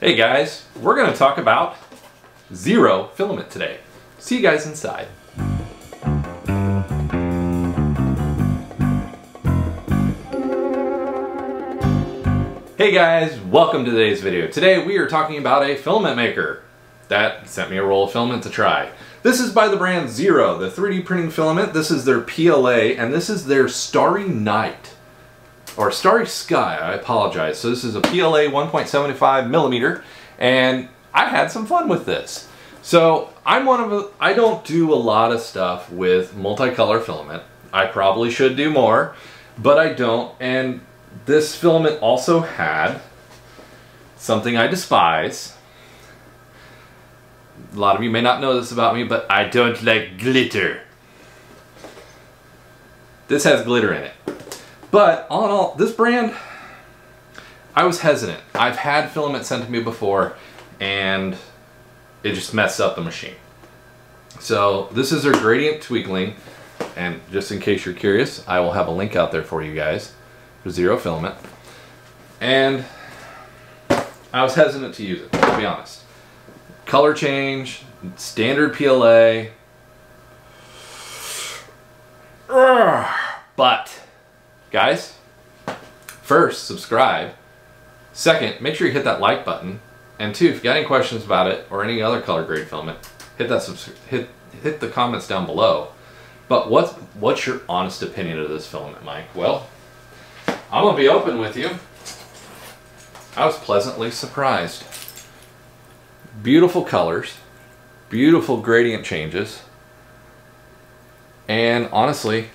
Hey guys, we're going to talk about Ziro filament today. See you guys inside. Hey guys, welcome to today's video. Today we are talking about a filament maker that sent me a roll of filament to try. This is by the brand Ziro, the 3D printing filament. This is their PLA and this is their Starry Night or Starry Sky, I apologize. So this is a PLA 1.75 millimeter, and I had some fun with this. So I'm one of I don't do a lot of stuff with multicolor filament. I probably should do more, but I don't. And this filament also had something I despise. A lot of you may not know this about me, but I don't like glitter. This has glitter in it. But all in all, this brand, I was hesitant. I've had filament sent to me before and it just messed up the machine. So this is their gradient tweakling and just in case you're curious, I will have a link out there for you guys for Ziro filament. And I was hesitant to use it, to be honest. Color change, standard PLA. But Guys, first, subscribe. Second, make sure you hit that like button. And two, if you got any questions about it or any other color grade filament, hit that hit hit the comments down below. But what's what's your honest opinion of this filament, Mike? Well, I'm gonna be open with you. I was pleasantly surprised. Beautiful colors, beautiful gradient changes, and honestly,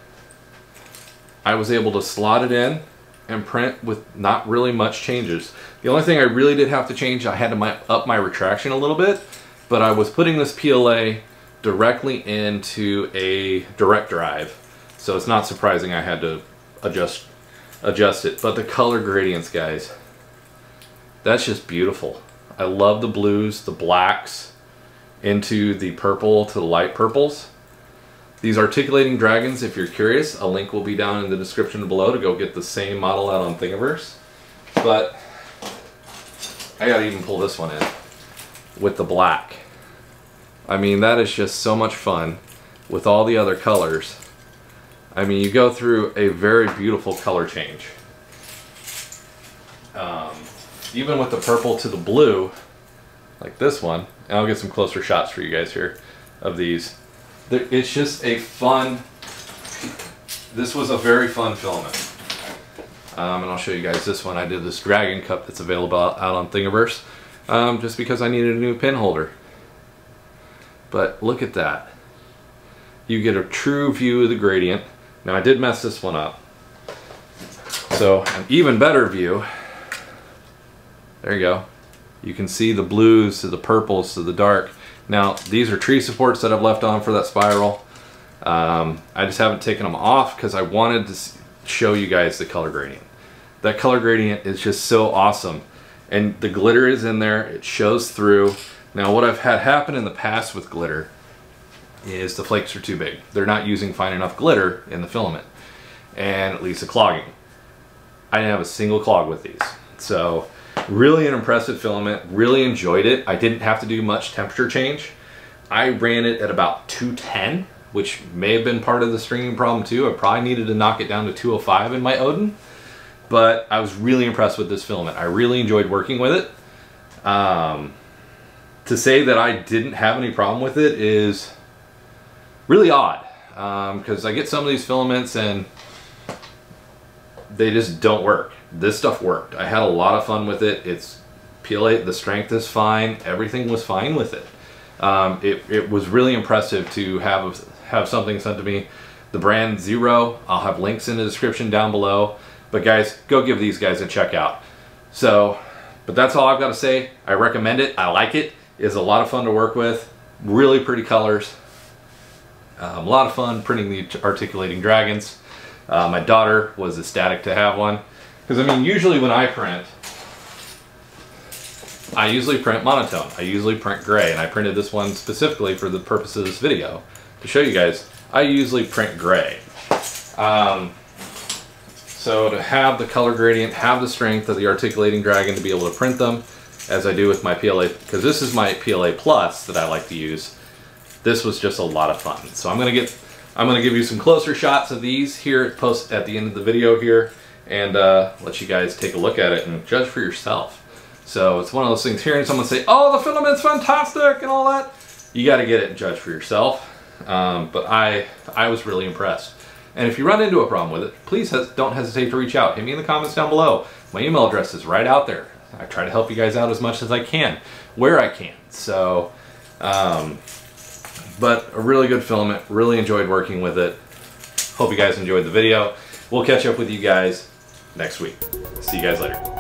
I was able to slot it in and print with not really much changes. The only thing I really did have to change, I had to my, up my retraction a little bit, but I was putting this PLA directly into a direct drive. So it's not surprising I had to adjust adjust it. But the color gradients, guys, that's just beautiful. I love the blues, the blacks, into the purple to the light purples. These articulating dragons, if you're curious, a link will be down in the description below to go get the same model out on Thingiverse. But I gotta even pull this one in with the black. I mean, that is just so much fun with all the other colors. I mean, you go through a very beautiful color change. Um, even with the purple to the blue, like this one, and I'll get some closer shots for you guys here of these it's just a fun, this was a very fun filament. Um, and I'll show you guys this one. I did this Dragon Cup that's available out on Thingiverse um, just because I needed a new pin holder. But look at that. You get a true view of the gradient. Now I did mess this one up. So an even better view, there you go. You can see the blues to the purples to the dark. Now, these are tree supports that I've left on for that spiral. Um, I just haven't taken them off because I wanted to show you guys the color gradient. That color gradient is just so awesome. And the glitter is in there, it shows through. Now what I've had happen in the past with glitter is the flakes are too big. They're not using fine enough glitter in the filament and it leads to clogging. I didn't have a single clog with these. So Really an impressive filament, really enjoyed it. I didn't have to do much temperature change. I ran it at about 210, which may have been part of the stringing problem too. I probably needed to knock it down to 205 in my Odin, but I was really impressed with this filament. I really enjoyed working with it. Um, to say that I didn't have any problem with it is really odd because um, I get some of these filaments and they just don't work this stuff worked. I had a lot of fun with it. It's PLA, the strength is fine. Everything was fine with it. Um, it, it was really impressive to have have something sent to me. The brand Ziro, I'll have links in the description down below. But guys, go give these guys a check out. So, but that's all I've got to say. I recommend it. I like it. It's a lot of fun to work with. Really pretty colors. Um, a lot of fun printing the articulating dragons. Uh, my daughter was ecstatic to have one. Because I mean, usually when I print, I usually print monotone. I usually print gray, and I printed this one specifically for the purpose of this video to show you guys. I usually print gray. Um, so to have the color gradient, have the strength of the articulating dragon to be able to print them, as I do with my PLA, because this is my PLA Plus that I like to use. This was just a lot of fun. So I'm gonna get, I'm gonna give you some closer shots of these here post at the end of the video here and uh, let you guys take a look at it and judge for yourself. So it's one of those things, hearing someone say, oh, the filament's fantastic and all that, you gotta get it and judge for yourself. Um, but I, I was really impressed. And if you run into a problem with it, please don't hesitate to reach out. Hit me in the comments down below. My email address is right out there. I try to help you guys out as much as I can, where I can. So, um, but a really good filament. Really enjoyed working with it. Hope you guys enjoyed the video. We'll catch up with you guys next week. See you guys later.